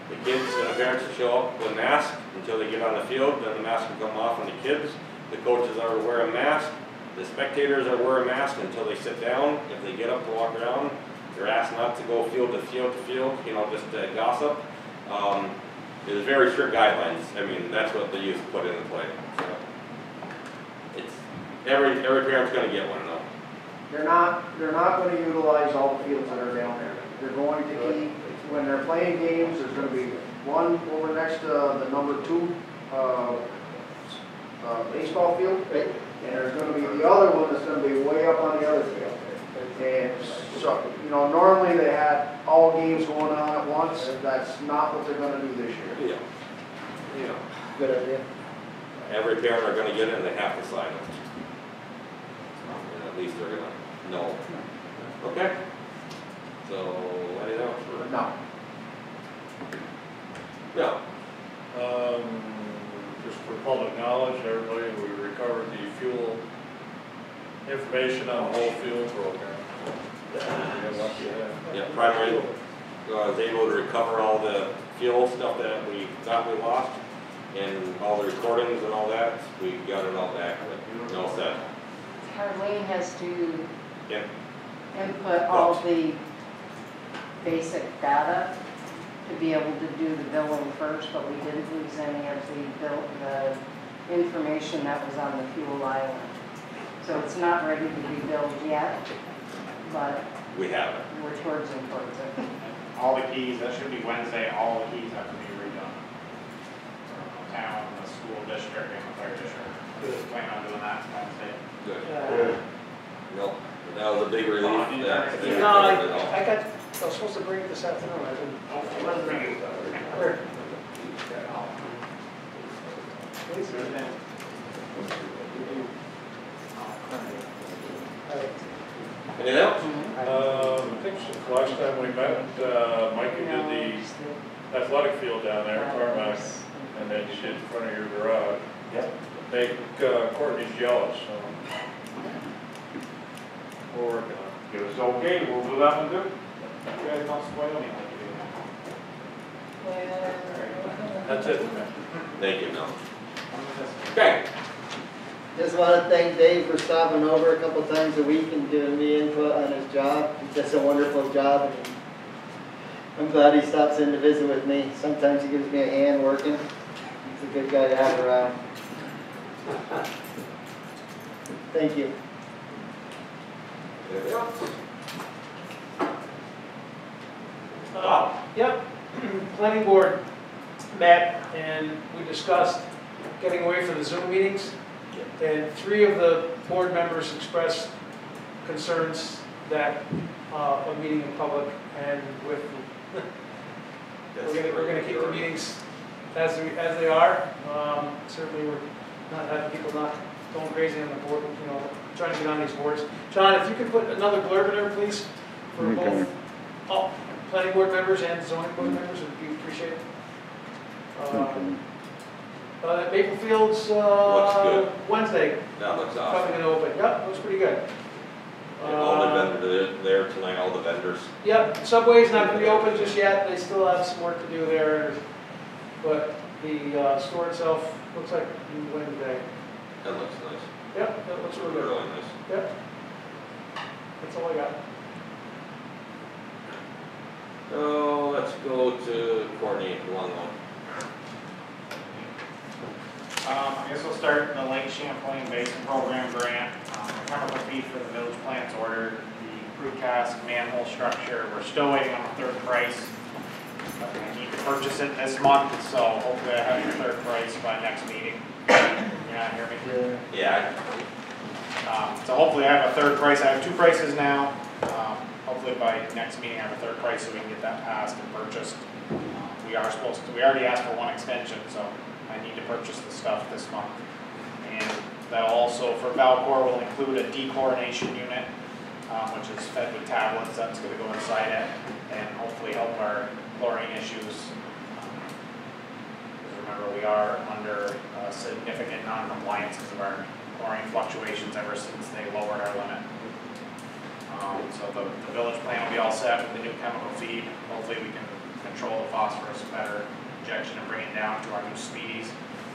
The kids and the parents will show up with masks until they get on the field, then the mask will come off on the kids. The coaches are to wear a mask, the spectators are wear a mask until they sit down. If they get up to walk around, they're asked not to go field to field to field, you know, just to gossip. Um, there's very strict guidelines. I mean, that's what the youth put into play, so. It's, every, every parent's gonna get one though. They're not, they're not gonna utilize all the fields that are down there. They're going to keep, when they're playing games, there's gonna be one over next to the number two, uh, uh, baseball field. And there's gonna be the other one that's gonna be way up on the other field. And so, you know, normally they had all games going on at once. That's not what they're gonna do this year. Yeah. Yeah. Good idea. Every parent are gonna get it and they have to sign it. at least they're gonna know. Okay? So, anything else for? No. No. Um, just for public knowledge, everybody, we recovered the fuel information on the whole fuel program. We got lucky there. Yeah, primary, uh, I was able to recover all the fuel stuff that we thought we lost, and all the recordings and all that, we got it all back, but no set. Harlene has to Yeah. input all the basic data to be able to do the billing first, but we didn't lose any of the bill, the information that was on the fuel island. So it's not ready to be billed yet, but We have it. we're towards and towards it. All the keys, that should be Wednesday, all the keys have to be redone. For the Town, the school district, and the fire district. Plan on doing that Wednesday. Good. Nope, that was a big relief, that. No, I, recovered it all. I got, I was supposed to bring it this afternoon, I didn't. Oh, Where? Please? Anything else? Um, I think since last time we met, uh, Mikey did the athletic field down there, Carmack, and then you did in front of your garage. Yep. Make uh, Courtney's jealous, so. We're working on it. If it's okay, we'll do that one too. You guys don't spoil me like you do now. That's it. Thank you, no. Okay, Just want to thank Dave for stopping over a couple times a week and giving me input on his job. He does a wonderful job. and I'm glad he stops in to visit with me. Sometimes he gives me a hand working. He's a good guy to have around. <laughs> Thank you. anything? Uh, Yep, <clears throat> planning board met and we discussed getting away from the Zoom meetings. And three of the board members expressed concerns that, uh, a meeting in public and with, <laughs> we're gonna, we're gonna keep the meetings as, we- as they are. Um, certainly we're not having people not going crazy on the board, you know, trying to get on these boards. John, if you could put another blurb in there, please, for both, all, planning board members and zoning board members, would be appreciated. Um, Uh, Maplefields, Looks uh, good. Wednesday, That looks probably awesome. gonna open, yep, looks pretty good. And All the Uh, vendors, there tonight, all the vendors. Yep, Subway's not gonna be open just yet, they still have some work to do there, but the, uh, store itself looks like Wednesday. That looks nice. Yep, that looks really good. Really nice. Yep. That's all I got. So let's go to Courtney, one one. Um, I guess we'll start the Lake Champlain Basin Program grant. Um, the chemical fee for the village plants ordered, the crew precast manhole structure, we're still waiting on the third price. I need to purchase it this month, so hopefully I have your third price by next meeting. You not hear me? Yeah, Um, so hopefully I have a third price, I have two prices now. Um, hopefully by next meeting I have a third price so we can get that passed and purchased. Um, We are supposed to, we already asked for one extension, so I need to purchase the stuff this month. And that'll also, for Valcour, will include a dechlorination unit, um, which is fed with tablets, that's gonna go inside it, and hopefully help our chlorine issues. Um, Remember, we are under uh, significant non-compliance because of our chlorine fluctuations ever since they lowered our limit. Um, so the, the village plan will be all set with the new chemical feed. Hopefully we can control the phosphorus better injection and bring it down to our new SPDES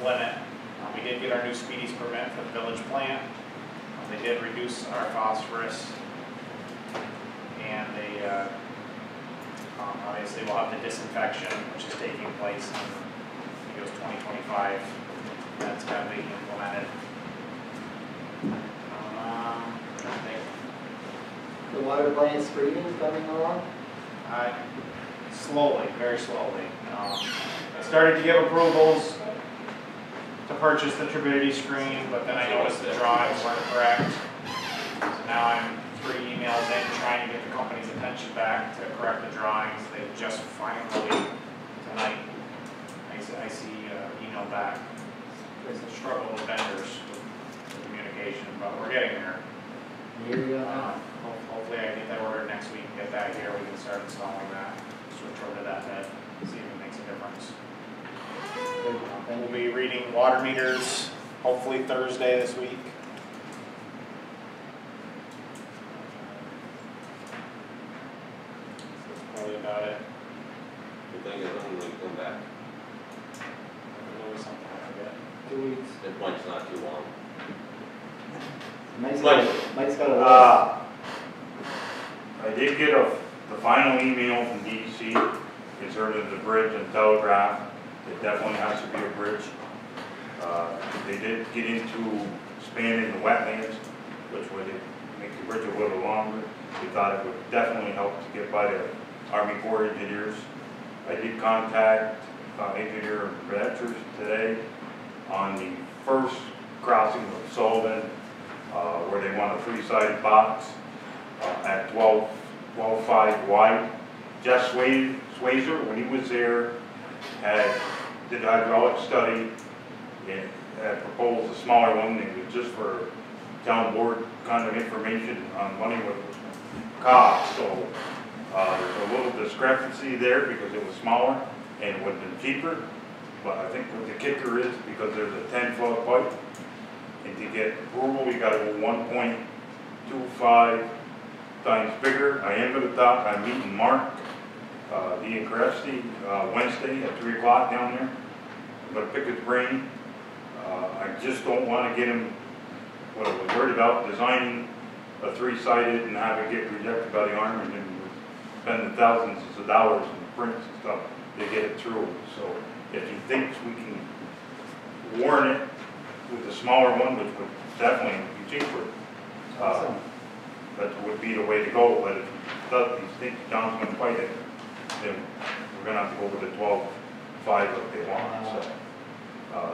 limit. Uh, we did get our new SPDES permit for the village plant. Uh, They did reduce our phosphorus. And they, uh, um, obviously we'll have the disinfection, which is taking place in, I think it was twenty twenty-five. That's gonna be implemented. Um, The water plant screening is coming along? Uh, Slowly, very slowly. Um, started to give approvals to purchase the turbidity screen, but then I noticed the drawings weren't correct. So now I'm three emails in trying to get the company's attention back to correct the drawings. They just finally, tonight, I see, I see uh, email back. There's a struggle with vendors with communication, but we're getting there. Here you go. Um, Hopefully I get that ordered next week and get that here, we can start installing that, switch over to that bed, see if it makes a difference. And we'll be reading water meters hopefully Thursday this week. That's probably about it. The thing is, I'm gonna come back. There's always something I forget. Two weeks. It might's not too long. Mike's Mike. got, Mike's got a. Uh, I did get a, the final email from DEC concerning the bridge and telegraph. It definitely has to be a bridge. Uh, They did get into spanning the wetlands, which would make the bridge a little longer. We thought it would definitely help to get by the Army Corps engineers. I did contact uh, Engineer today on the first crossing of Sullivan, uh, where they want a three-sided box uh, at 12, 12.5 wide. Jeff Swazer, when he was there, had, did a hydraulic study, and had proposed a smaller one, it was just for town board kind of information on money with cost, so, uh, there's a little discrepancy there because it was smaller and it would have been cheaper, but I think what the kicker is, because there's a ten-foot pipe, and to get approval, we gotta go one point two five times bigger. I am gonna talk, I'm meeting Mark, uh, Ian Cresty, uh, Wednesday at three o'clock down there. I'm gonna pick his brain. Uh, I just don't wanna get him, what I was worried about, designing a three-sided and have it get rejected by the Army and then spend the thousands of dollars in prints and stuff to get it through. So if he thinks we can warrant it with the smaller one, which would definitely be cheaper, uh, Awesome. that would be the way to go, but if he he thinks John's gonna fight it, then we're gonna have to go with the twelve-five that they want, so. uh,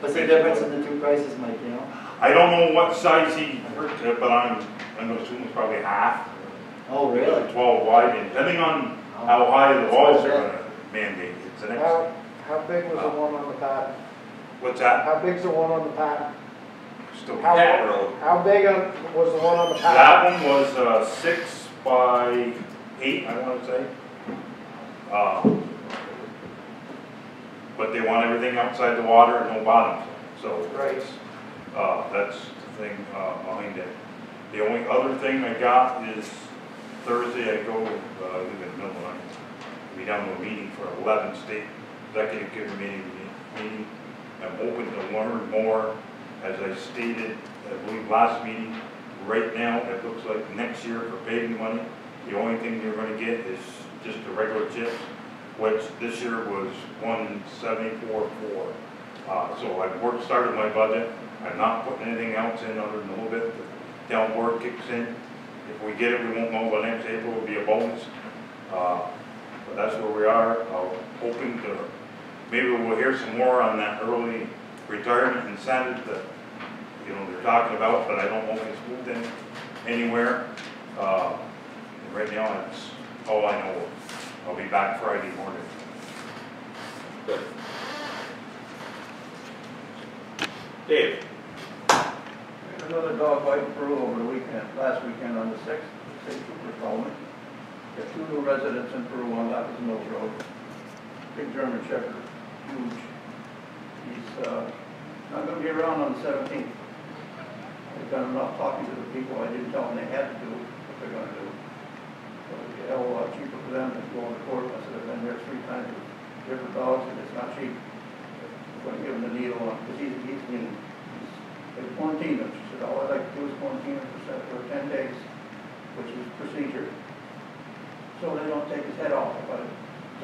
What's the difference in the two prices, Mike, you know? I don't know what size he, but I'm, I'm gonna assume it's probably half. Oh, really? Twelve wide, and depending on how high the walls are gonna mandate, it's an, ex- How, how big was the one on the patent? what's that? How big's the one on the patent? Still, How- That road, How big of- was the one on the patent? that one was, uh, six by eight, I wanna say. Uh, But they want everything outside the water and no bottom, so. Right. Uh, that's the thing, uh, behind it. The only other thing I got is Thursday I go, uh, I live in Millline. Be down to a meeting for eleven state executive committee me- meeting. I'm hoping to learn more, as I stated, I believe last meeting. Right now, it looks like next year for paving money, the only thing you're gonna get is just the regular chips, which this year was one seventy-four four. Uh, so I've worked, started my budget, I'm not putting anything else in other than a little bit, the town board kicks in. If we get it, we won't know, but next April will be a bonus. Uh, but that's where we are, uh, hoping to, maybe we'll hear some more on that early retirement incentive that, you know, they're talking about, but I don't know if it's moved in anywhere. Uh, right now, that's all I know. I'll be back Friday morning. good. Dave, Another dog bite in Peru over the weekend, last weekend on the sixth, state trooper told me. Got two new residents in Peru on Lapis Mills Road. Big German Shepherd, huge. He's, uh, not gonna be around on the seventeenth. I've done enough talking to the people, I didn't tell them they had to do what they're gonna do. So it'd be a hell of a lot cheaper for them than going to court, I said, I've been there three times with different dogs, and it's not cheap. I'm gonna give him the needle on, because he's, he's he's they quarantined him. She said, all I'd like to do is quarantine him for for ten days, which is procedure. So they don't take his head off. If I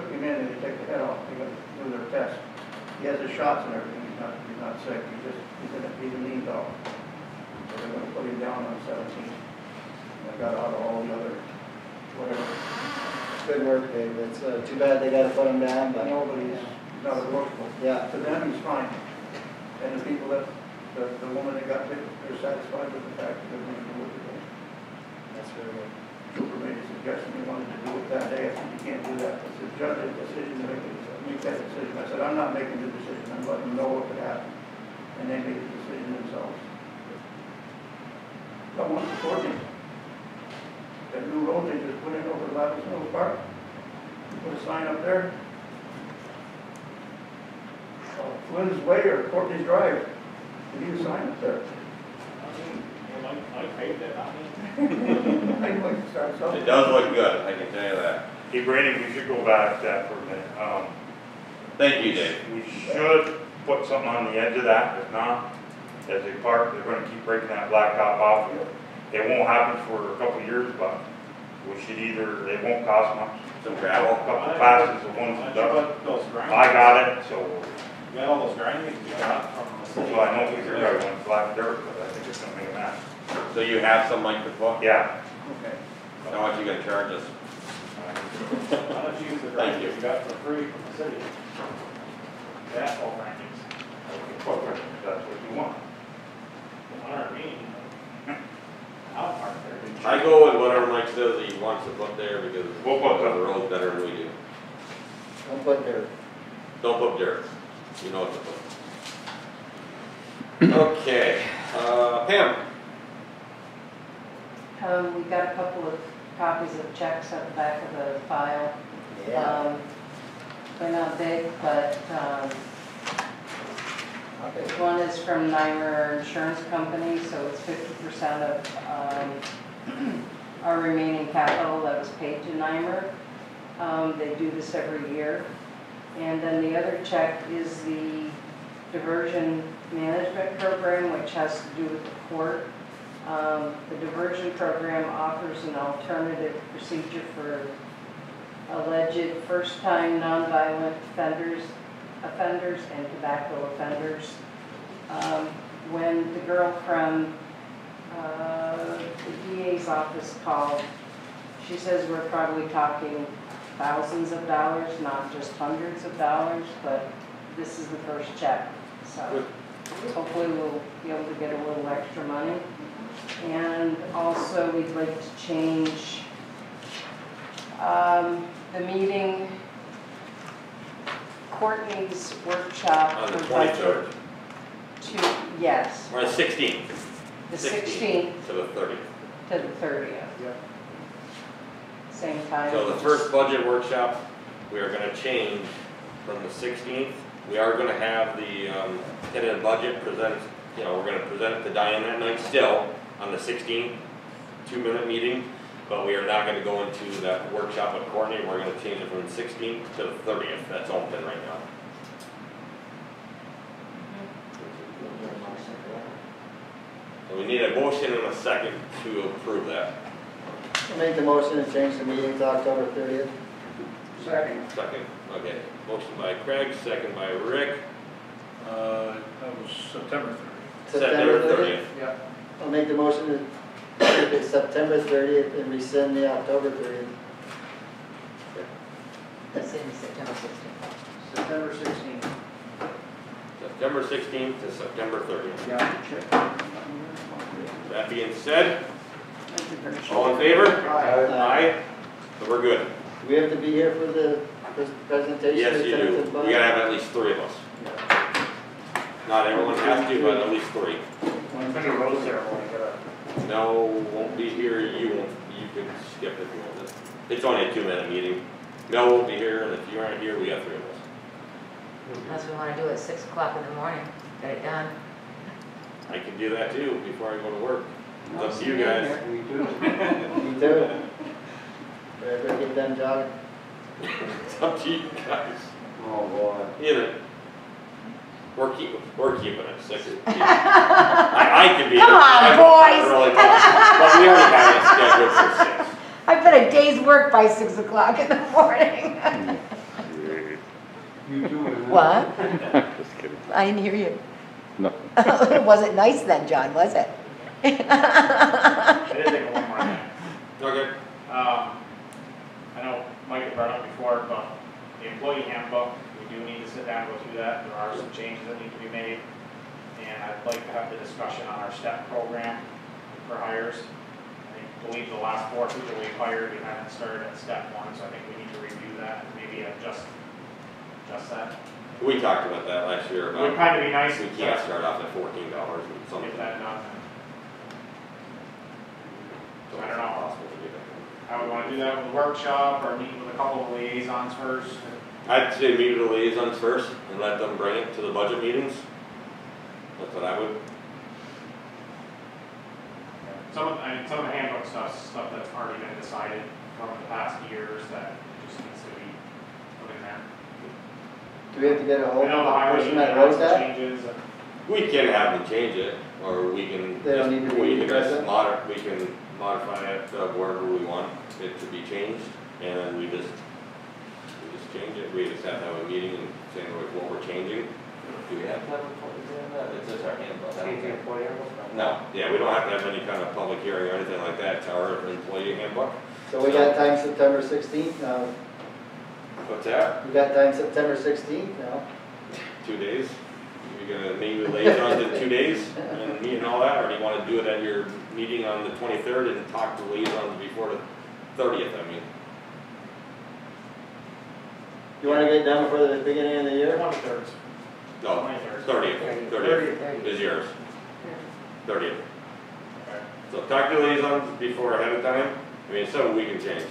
took him in and they take the head off, they gotta do their test. He has his shots and everything, he's not, he's not sick, he's just, he's a, he's a lean dog. So they're gonna put him down on seventeen. I got out of all the other, whatever. Good work, Dave. It's, uh, too bad they gotta put him down, but. Nobody's, not workable. Yeah. To them, he's fine. And the people that, the, the woman that got bit, they're satisfied with the fact that they're going to do what they're doing. That's really good. Trooper made a suggestion, he wanted to do it that day, I said, you can't do that. I said, judge, a decision to make, it- make that decision. I said, I'm not making the decision, I'm letting them know what could happen. And they made the decision themselves. Got one for Courtney. That new road they just put in over Lapis Mill Park. Put a sign up there. Uh, Flynn's Way or Courtney's Drive. They need a sign up there. I'd like to start something. It does look good, I can tell you that. Hey Brandon, we should go back to that for a minute. Um, Thank you, Dave. we should put something on the edge of that, if not, as they park, they're gonna keep breaking that blacktop off. It won't happen for a couple of years, but we should either, they won't cost much, Some gravel? a couple of passes of ones and done. Those grind. I got it, so, You got all those grindings you got from the city. so I know we figured out one black dirt, but I think it's gonna make a mess. So you have some like before? Yeah. Okay. How much you gonna charge us? Why don't you use the Thank you. grindings you got for free from the city? The asphalt grindings. That's what you want. Hundred mean. Out park there. I go with whatever Mike says he wants to put there because We'll put the the- road's better than we do. Don't put dirt. Don't put dirt. You know what to put. Okay, uh, Pam, Um, we got a couple of copies of checks at the back of the file. Yeah. Um, They're not big, but, um, Okay. one is from NYMIR Insurance Company, so it's fifty percent of, um, <clears throat> our remaining capital that was paid to NYMIR. Um, they do this every year. And then the other check is the diversion management program, which has to do with the court. Um, the diversion program offers an alternative procedure for alleged first-time nonviolent offenders, offenders and tobacco offenders. Um, when the girl from, uh, the DA's office called, she says we're probably talking thousands of dollars, not just hundreds of dollars, but this is the first check, so hopefully we'll be able to get a little extra money. And also, we'd like to change, um, the meeting, Courtney's workshop. on the for budget twenty-third, To, yes, or the sixteenth, the sixteenth to the thirtieth. to the thirtieth. Same time. So the first budget workshop, we are gonna change from the sixteenth. We are gonna have the, um, tentative budget presented, you know, we're gonna present it to Diane that night still on the sixteenth, two-minute meeting. But we are not gonna go into that workshop with Courtney, we're gonna change it from the sixteenth to the thirtieth, that's open right now. So we need a motion and a second to approve that. I'll make the motion to change the meeting to October thirtieth. Second. Second, okay. Motion by Craig, second by Rick. Uh, that was September thirtieth. September thirtieth. Yeah. I'll make the motion to make it September thirtieth and rescind the October thirtieth. That's in September sixteenth. September sixteenth. September sixteenth to September thirtieth. Yeah, check. That being said, all in favor? Aye. So we're good. Do we have to be here for the pres- presentation? Yes, you do. tentative We gotta have at least three of us. Not everyone has to, but at least three. When the road ceremony, gotta No, won't be here, you won't, you can skip if you want. It's only a two-minute meeting. Mel won't be here, and if you aren't here, we have three of us. Unless we wanna do it at six o'clock in the morning, get it done. I can do that too, before I go to work. It's up to you guys. Me too. Me too. Better get done jogging. It's up to you guys. Oh, boy. Either. We're keep, we're keeping it six. <laughs> I, I could be. Come on, I- boys. really, But we already have it scheduled for six. I've been a day's work by six o'clock in the <laughs> morning. You too, it? What? <laughs> Just kidding. I didn't hear you. No. It wasn't nice then, John, was it? I did think of one more thing. Okay. Um, I know Mike had brought up before, but the employee handbook, we do need to sit down and go through that. There are some changes that need to be made. And I'd like to have the discussion on our STEP program for hires. I believe the last four people we've hired, we haven't started at step one, so I think we need to review that and maybe adjust, adjust that. We talked about that last year It would kind of be nice we to can't start off at fourteen dollars and something. get that done. I don't know. Possible to do that. I would wanna do that with a workshop or meet with a couple of liaisons first. I'd say meet with the liaisons first and let them bring it to the budget meetings. That's what I would, Some of, I mean, some of the handbook stuff, stuff that's already been decided from the past years that just needs to be put in there. Do we have to get a hold I know the of the person that wrote that? changes. we can have them change it, or we can. They don't need to We be can just present? we can modify it uh, wherever we want it to be changed, and we we just change it, we just have to have a meeting and say like what we're changing. Do we have to have a public hearing on that? It's just our handbook. I don't think- No, yeah, we don't have to have any kind of public hearing or anything like that, it's our employee handbook. So we got time September sixteenth now, What's that? we got time September sixteenth now. Two days? You're gonna meet with liaisons in two days and meet and all that, or do you wanna do it at your meeting on the twenty-third and talk to liaisons before the thirtieth, I mean? You wanna get done before the beginning of the year? Twenty-third. No, Twenty-third. thirtieth, thirtieth is yours. Thirtieth. So talk to liaisons before ahead of time, I mean, some we can change.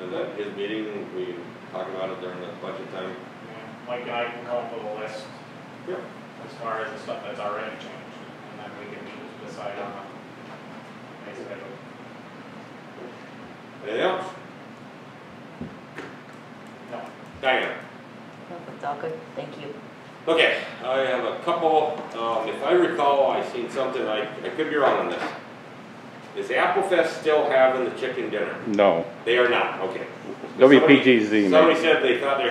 And then his meeting, we can talk about it during the budget time. Yeah, Mike and I can come up with a list. Yep. As far as the stuff that's already changed, and then we can meet decide on the next schedule. Anything else? No. Diana? It's all good, thank you. Okay, I have a couple, um, if I recall, I seen something, I, I could be wrong on this. Is Applefest still having the chicken dinner? No, They are not, okay. Somebody- WPGZ, Somebody maybe. said they thought they were